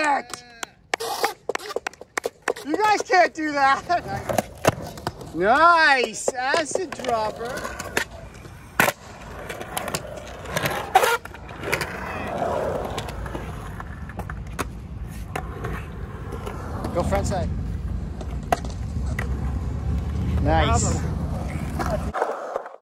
You guys can't do that. Nice, acid dropper. Go front side. Nice.